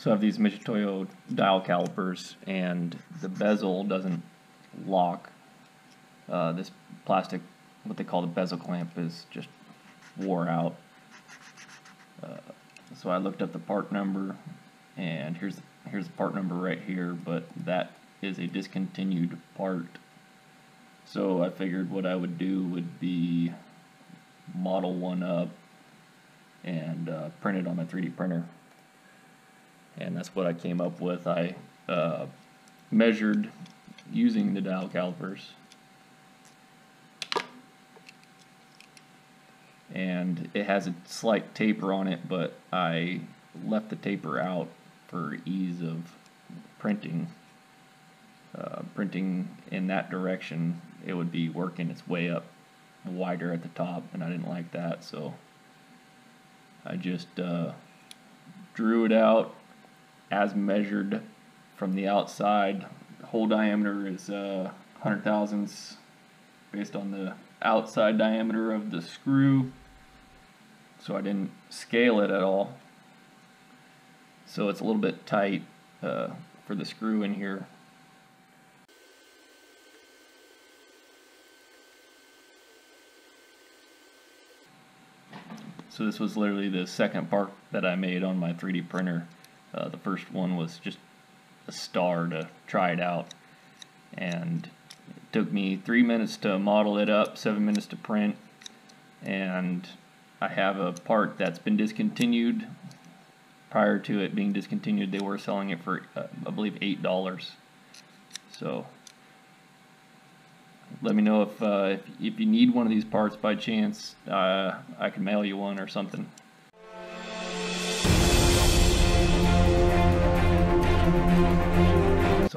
So I have these Mitutoyo dial calipers and the bezel doesn't lock. Uh, this plastic, what they call the bezel clamp is just wore out. Uh, so I looked up the part number and here's, here's the part number right here, but that is a discontinued part. So I figured what I would do would be model one up and uh, print it on my 3D printer that's what I came up with. I uh, measured using the dial calipers and it has a slight taper on it but I left the taper out for ease of printing uh, printing in that direction it would be working its way up wider at the top and I didn't like that so I just uh, drew it out as measured from the outside. Hole diameter is uh, 100 thousandths based on the outside diameter of the screw. So I didn't scale it at all. So it's a little bit tight uh, for the screw in here. So this was literally the second part that I made on my 3D printer. Uh, the first one was just a star to try it out. And it took me three minutes to model it up, seven minutes to print. And I have a part that's been discontinued. Prior to it being discontinued, they were selling it for, uh, I believe, $8. So let me know if, uh, if, if you need one of these parts by chance. Uh, I can mail you one or something.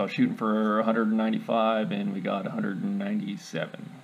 I was shooting for 195 and we got 197.